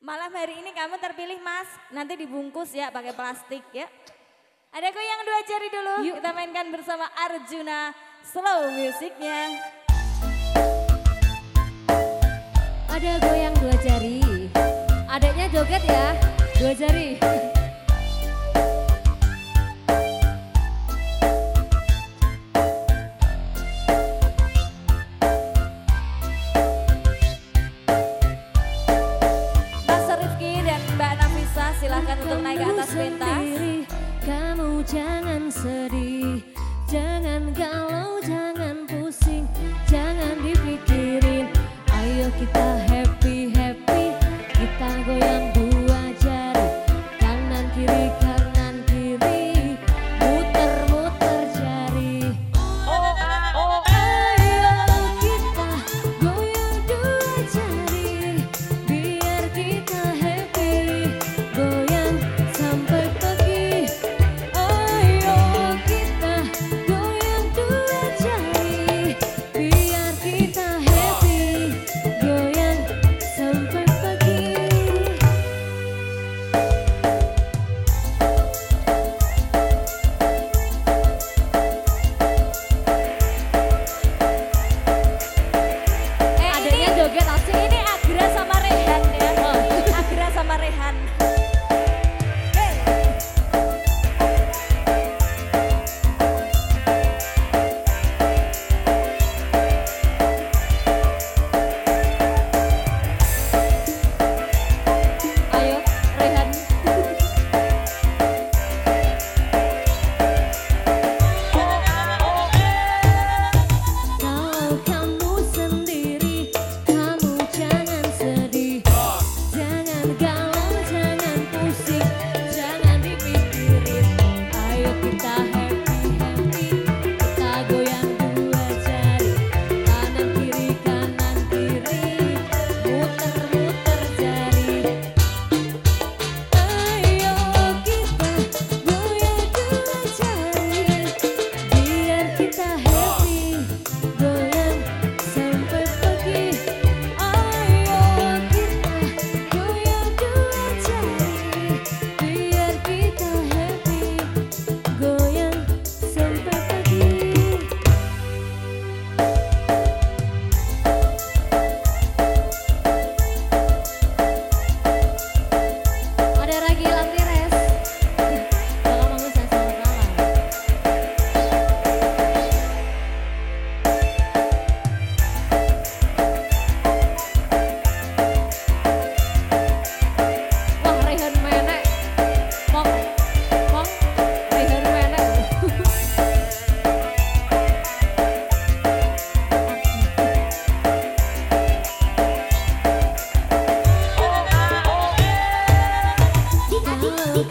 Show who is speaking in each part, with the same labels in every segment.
Speaker 1: Malam hari ini kamu terpilih mas, nanti dibungkus ya pakai plastik ya. Ada goyang yang dua jari dulu, Yuk. kita mainkan bersama Arjuna slow musiknya.
Speaker 2: Ada goyang dua jari, adanya joget ya, dua jari.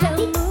Speaker 1: Hello.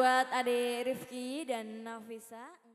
Speaker 1: buat adik Rifki dan Nafisa.